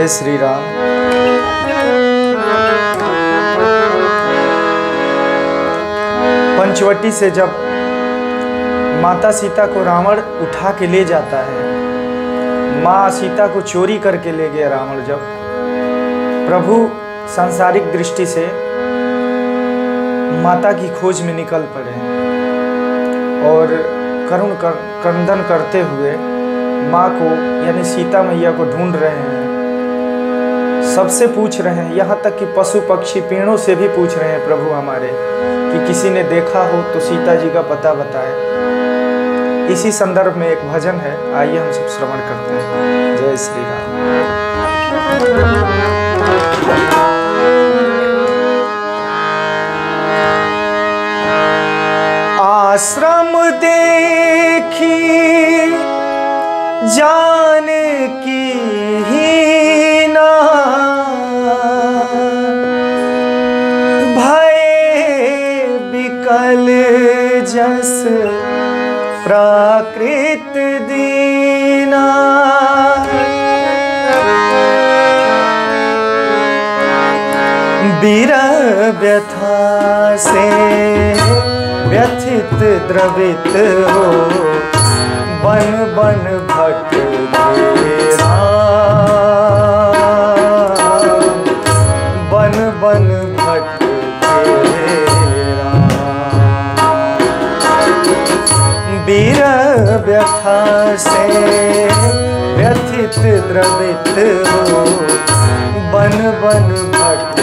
जय श्री राम पंचवटी से जब माता सीता को रावण उठा के ले जाता है, माँ सीता को चोरी करके ले गया रावण जब। प्रभु सांसारिक दृष्टि से माता की खोज में निकल पड़े और करुण कर, क्रंदन करते हुए माँ को, यानी सीता मैया को ढूंढ रहे हैं। सबसे पूछ रहे हैं, यहाँ तक कि पशु पक्षी पेड़ों से भी पूछ रहे हैं, प्रभु हमारे, कि किसी ने देखा हो तो सीता जी का पता बताए। इसी संदर्भ में एक भजन है, आइए हम सब श्रवण करते हैं। जय श्री राम। आश्रम देखी, जान की जस प्राकृत दीना। बीरा व्यथा से व्यथित द्रवित हो बन बन व्यथा से व्यथित द्रवित हो बन बन भट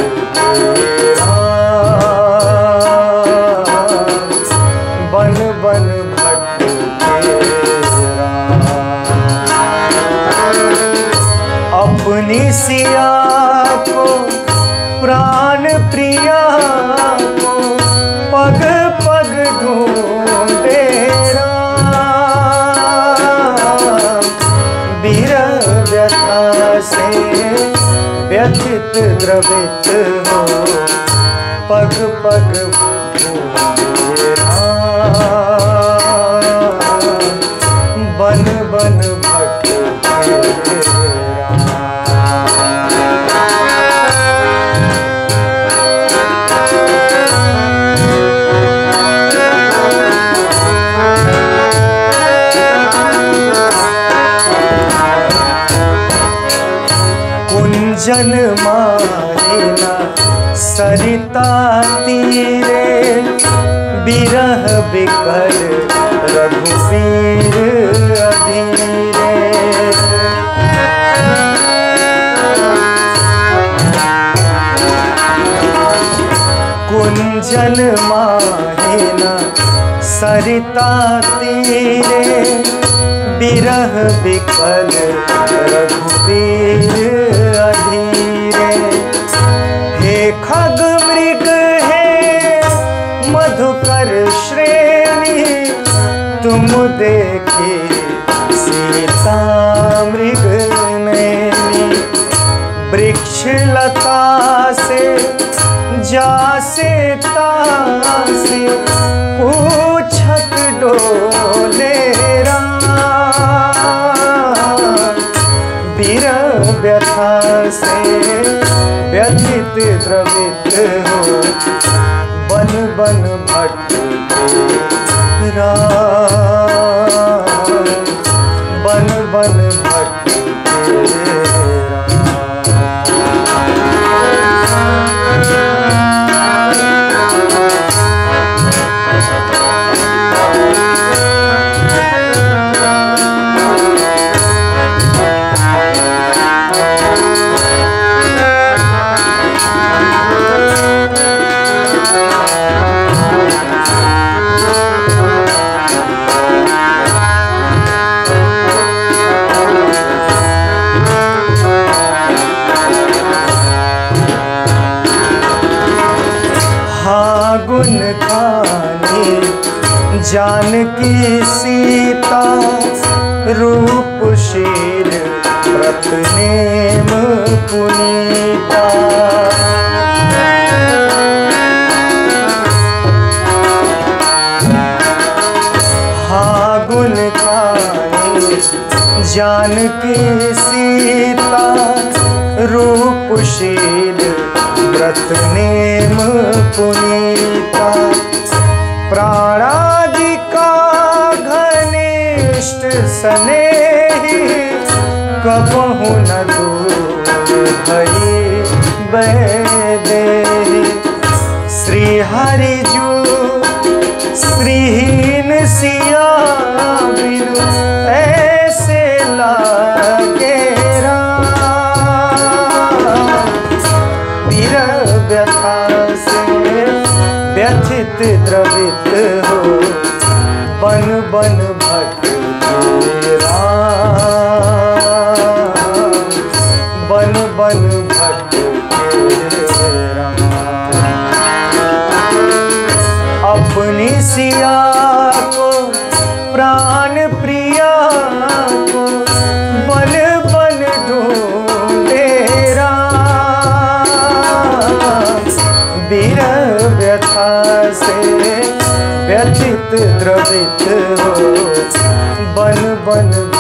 द्रवित हो पग पग ढूंढे कुंजन मारिना सरिता तीरे बिरह बिकर रघुवीर अधीरे। कुंजन माहिना सरिता तीरे बिरह बिकल रघुवीर अधीरे। हे खग मृग, हे मधुकर श्रेणी, तुम देखे सीता मृग नैनी वृक्ष लता से जा से तासे व्यथा से व्यथित द्रवित हो। बन बन भट बन बन भट गुण खानी जानकी सीता रूपशील प्रतनेम पुनीता। हाँ गुण खानी जानकी सीता रूपशील व्रत नेम पुनीता। घनिष्ठ स्नेही कबहु न दूर बैदेही श्री हरि जू श्रीहीन सिया बिनु, ऐसे लागे वीर व्यथा से व्यथित द्रवित हो बन बन भटके बन बन अपनी सिया द्रवित हो। बन बन